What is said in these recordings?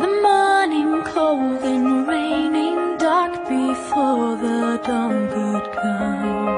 The morning cold and raining, dark before the dawn could come.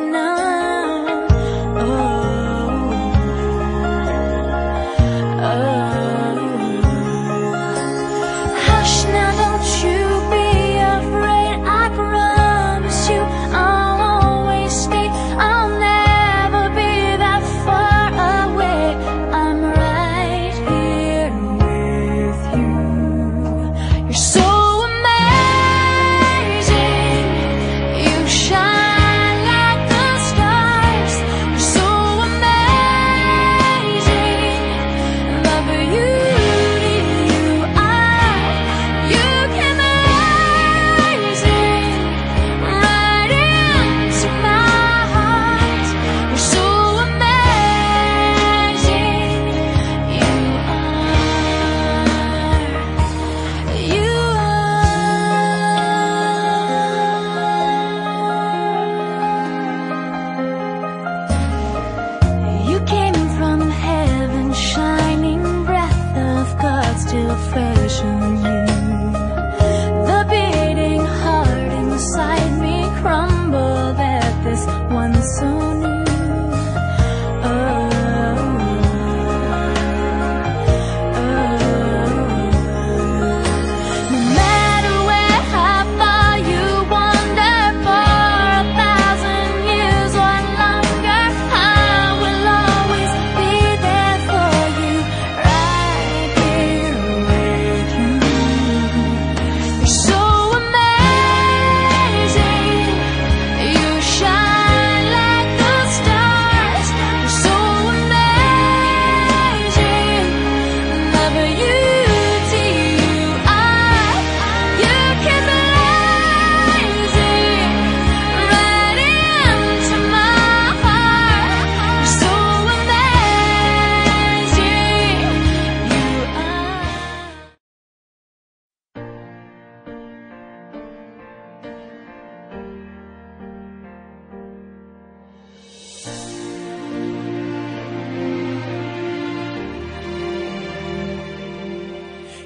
coração.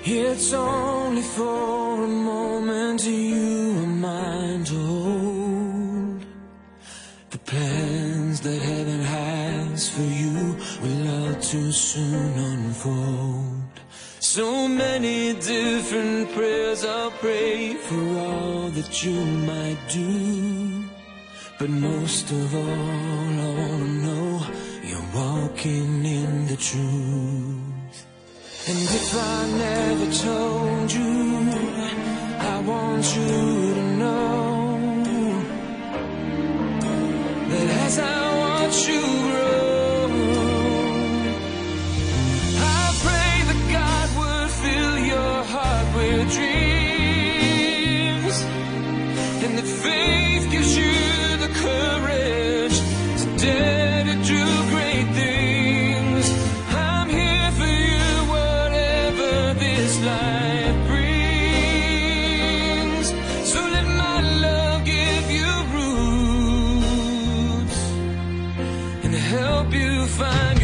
It's only for a moment you are mine to hold. The plans that heaven has for you will all too soon unfold. So many different prayers I'll pray for all that you might do. But most of all, I wanna know you're walking in the truth. And if I never told you, I want you to know that as I watch you grow, I pray that God would fill your heart with dreams, and that faith gives you life brings. So let my love give you roots and help you find